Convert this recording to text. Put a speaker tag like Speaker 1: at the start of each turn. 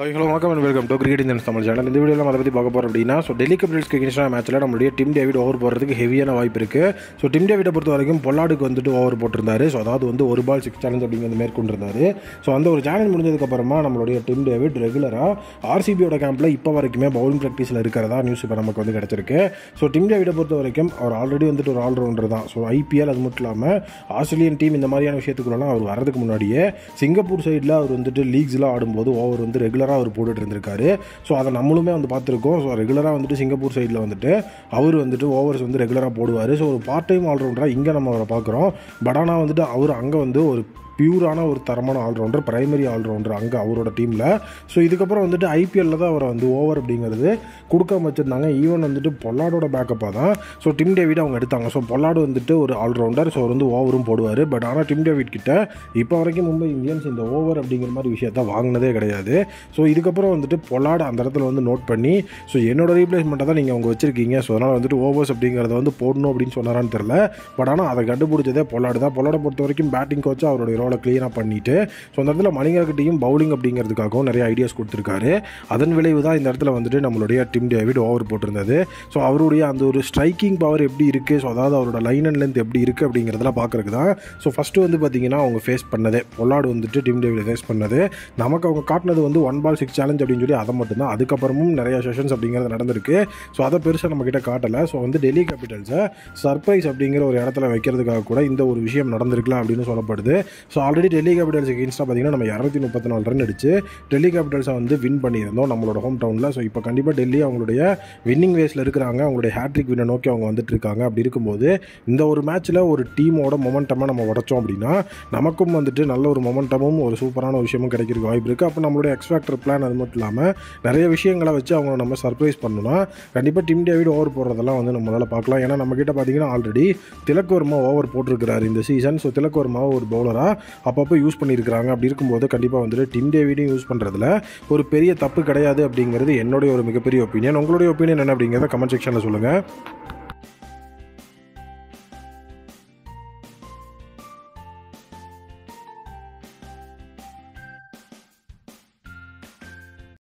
Speaker 1: Hi hello வணக்கம் and welcome to cricket Indian Tamil channel இந்த வீடியோவில் அதை பற்றி பார்க்க போகிறோம் அப்படின்னா ஸோ டெல்லி கேபிட்டல்ஸ்க்கு எகென்ஸ்டான மேட்ச்சில் நம்மளுடைய டிம் டேவிட் ஓவர் போடுறதுக்கு ஹெவியான வாய்ப்பு இருக்குது ஸோ டிம் டேவிட்டை பொறுத்த வரைக்கும் பொல்லாடுக்கு வந்துட்டு ஓவர் போட்டிருந்தாரு. ஸோ அதாவது வந்து ஒரு பால் சிக்ஸ் சேலஞ்ச் அப்படிங்கிறது மேற்கொண்டிருந்தாரு. ஸோ அந்த ஒரு சேலஞ்ச் முடிஞ்சதுக்கப்புறமா நம்மளுடைய டிம் டேவிட் ரெகுலராக ஆர்சிபியோட கேம்பில் இப்போ வரைக்குமே பவுலிங் ப்ராக்டிஸில் இருக்கிறதா நியூஸ் இப்போ நமக்கு வந்து கிடச்சிருக்கு. ஸோ டிம் டேவிட்டை பொறுத்த வரைக்கும் அவர் ஆல்ரெடி வந்துட்டு ஒரு ஆல்ரவுண்டர் தான். ஸோ ஐபிஎல் அது மட்டும் இல்லாமல் ஆஸ்திரேலியன் டீம் இந்த மாதிரியான விஷயத்துக்குள்ளலாம் அவர் வரதுக்கு முன்னாடியே சிங்கப்பூர் சைடில் அவர் வந்துட்டு லீக்ஸ்லாம் ஆடும்போது ஓவர் வந்து ரெகுலராக அவர் போட்டுட்டு இருந்திருக்காரு. ஸோ அதை நம்மளுமே வந்து பார்த்துருக்கோம். ஸோ ரெகுலராக வந்துட்டு சிங்கப்பூர் சைடில் வந்துட்டு அவர் வந்துட்டு ஓவர்ஸ் வந்து ரெகுலராக போடுவார். ஸோ ஒரு பார்ட் டைம் ஆல்ரவுண்டராக இங்கே நம்ம அவரை பார்க்குறோம். பட் ஆனால் வந்துட்டு அவர் அங்கே வந்து ஒரு பியூரான ஒரு தரமான ஆல்ரவுண்டர் பிரைமரி ஆல்ரவுண்டர் அங்கே அவரோட டீமில் ஸோ இதுக்கப்புறம் வந்துட்டு ஐபிஎல்ல தான் அவரை வந்து ஓவர் அப்படிங்கிறது கொடுக்காம வச்சுருந்தாங்க. ஈவன் வந்துட்டு பொல்லாடோட பேக்கப்பாக தான். ஸோ டிம் டேவிட் அவங்க எடுத்தாங்க. ஸோ பொல்லாடு வந்துட்டு ஒரு ஆல்ரவுண்டர். ஸோ அவர் வந்து ஓவரும் போடுவார். பட் ஆனால் டிம் டேவிட் கிட்ட இப்போ வரைக்கும் மும்பை இந்தியன்ஸ் இந்த ஓவர் அப்படிங்கிற மாதிரி விஷயத்த வாங்கினதே கிடையாது. ஸோ இதுக்கப்புறம் வந்துட்டு பொல்லாடு அந்த இடத்துல வந்து நோட் பண்ணி ஸோ என்னோட ரீப்ளேஸ்மெண்ட்டை தான் நீங்கள் அவங்க வச்சுருக்கீங்க. ஸோ அதனால் வந்துட்டு ஓவர்ஸ் அப்படிங்கிறத வந்து போடணும் அப்படின்னு சொன்னாரான்னு தெரில பட் ஆனால் அதை கண்டுபிடிச்சதே பொல்லாடு தான். பொல்லாடை பொறுத்த வரைக்கும் பேட்டிங் கோச்சு அவருடைய ரோலை க்ளீனாக பண்ணிட்டு ஸோ அந்த இடத்துல மணிகர்கிட்டையும் பவுலிங் அப்படிங்கிறதுக்காகவும் நிறைய ஐடியாஸ் கொடுத்துருக்காரு. அதன் விளைவு தான் இந்த இடத்துல வந்துட்டு நம்மளுடைய டிம் டேவிட் ஓவர் போட்டிருந்தது. ஸோ அவருடைய அந்த ஒரு ஸ்ட்ரைக்கிங் பவர் எப்படி இருக்குது ஸோ அதாவது அவரோட லைன் அண்ட் லென்த் எப்படி இருக்குது அப்படிங்கிறதெல்லாம் பார்க்குறதுக்கு தான் ஸோ ஃபஸ்ட்டு வந்து பார்த்தீங்கன்னா அவங்க ஃபேஸ் பண்ணதே. பொல்லாடு வந்துட்டு டிம் டேவிட் ஃபேஸ் பண்ணது. நமக்கு அவங்க காட்டினது வந்து ஒன் பால் சிக்ஸ் சேலஞ்ச் அப்படின்னு சொல்லி அதை மட்டும்தான் அதுக்கப்புறமும் நிறைய செஷன்ஸ் அப்படிங்கிறது நடந்திருக்கு. ஸோ அதை பெருசாக நம்மக்கிட்ட காட்டலை. ஸோ வந்து டெல்லி கேபிட்டல்ஸை சர்ப்ரைஸ் அப்படிங்கிற ஒரு இடத்துல வைக்கிறதுக்காக கூட இந்த ஒரு விஷயம் நடந்திருக்கலாம் அப்படின்னு சொல்லப்படுது. ஸோ ஆல்ரெடி டெல்லி கேபிட்டல்ஸ் எகென்ஸ்டாக பார்த்தீங்கன்னா நம்ம இரநூத்தி முப்பத்தி நாலு ரன் அடிச்சு டெல்லி கேபிட்டல்ஸை வந்து வின் பண்ணியிருந்தோம் நம்மளோட ஹோம் டவுனில் ஸோ இப்போ கண்டிப்பாக டெல்லி அவங்களுடைய வின்னிங் வேஸில் இருக்கிறாங்க. அவங்களுடைய ஹேட்ரிக் வின்னை நோக்கி அவங்க வந்துட்டு இருக்காங்க. அப்படி இருக்கும்போது இந்த ஒரு மேட்ச்சில் ஒரு டீமோட மொமெண்டமாக நம்ம உடச்சோம் அப்படின்னா நமக்கும் வந்துட்டு நல்ல ஒரு மொமெண்டமும் ஒரு சூப்பரான விஷயமும் கிடைக்கிறதுக்கு வாய்ப்பு இருக்குது அப்போ நம்மளுடைய எக்ஸ்பேக்டர் பிளான் அது மட்டும் இல்லாமல் நிறைய விஷயங்களை வச்சு அவங்க நம்ம சர்ப்ரைஸ் பண்ணணும்னா கண்டிப்பாக டிம் டேவிட் ஓவர் போடுறதெல்லாம் வந்து நம்மளால் பார்க்கலாம். ஏன்னா நம்மக்கிட்ட பார்த்தீங்கன்னா ஆல்ரெடி திலக் வர்மா ஓவர் போட்டிருக்கிறாரு இந்த சீசன் ஸோ திலக் வர்மா ஒரு பவுலராக அப்பப்போ யூஸ் பண்ணியிருக்கிறாங்க. அப்படி இருக்கும்போது கண்டிப்பாக வந்துட்டு டிம் டேவிடையும் யூஸ் பண்ணுறதுல ஒரு பெரிய தப்பு கிடையாது அப்படிங்கிறது என்னுடைய ஒரு மிகப்பெரிய ஒப்பீனியன் உங்களுடைய ஒப்பீனியன் என்ன அப்படிங்கிறத கமெண்ட் செக்ஷனில் சொல்லுங்கள்